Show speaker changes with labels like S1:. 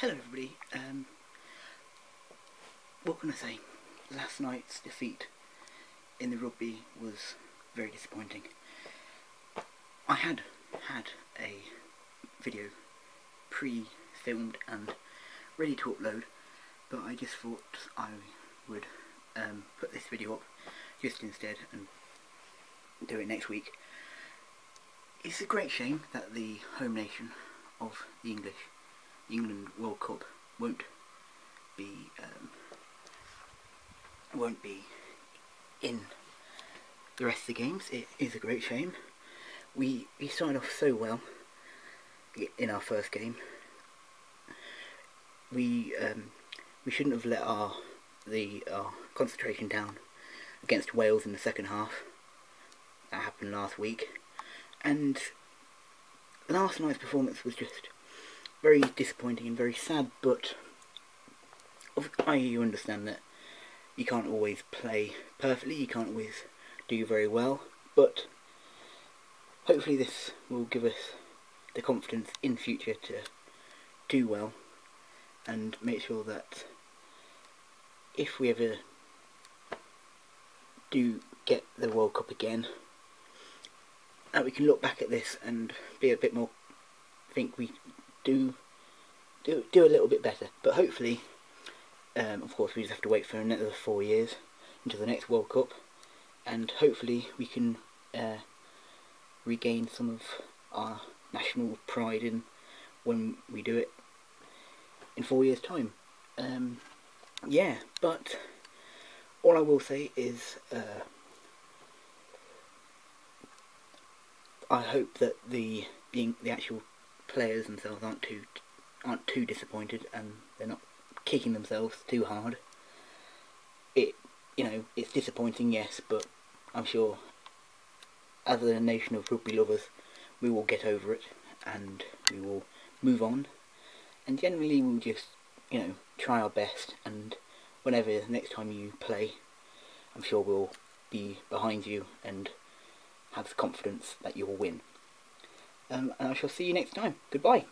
S1: Hello everybody, um, what can I say? Last night's defeat in the rugby was very disappointing. I had had a video pre-filmed and ready to upload, but I just thought I would um, put this video up just instead and do it next week. It's a great shame that the home nation of the English England World Cup won't be um, won't be in the rest of the games. It is a great shame. We we started off so well in our first game. We um, we shouldn't have let our the our concentration down against Wales in the second half. That happened last week, and last night's performance was just very disappointing and very sad, but I you understand that you can't always play perfectly, you can't always do very well, but hopefully this will give us the confidence in future to do well and make sure that if we ever do get the World Cup again that we can look back at this and be a bit more think we do do do a little bit better. But hopefully, um, of course, we just have to wait for another four years until the next World Cup, and hopefully we can uh, regain some of our national pride in when we do it in four years' time. Um, yeah, but all I will say is uh, I hope that the the, the actual players themselves aren't too aren't too disappointed and they're not kicking themselves too hard. It you know it's disappointing, yes, but I'm sure as a nation of rugby lovers, we will get over it and we will move on. And generally, we'll just you know try our best. And whenever the next time you play, I'm sure we'll be behind you and have the confidence that you'll win. Um, and I shall see you next time. Goodbye.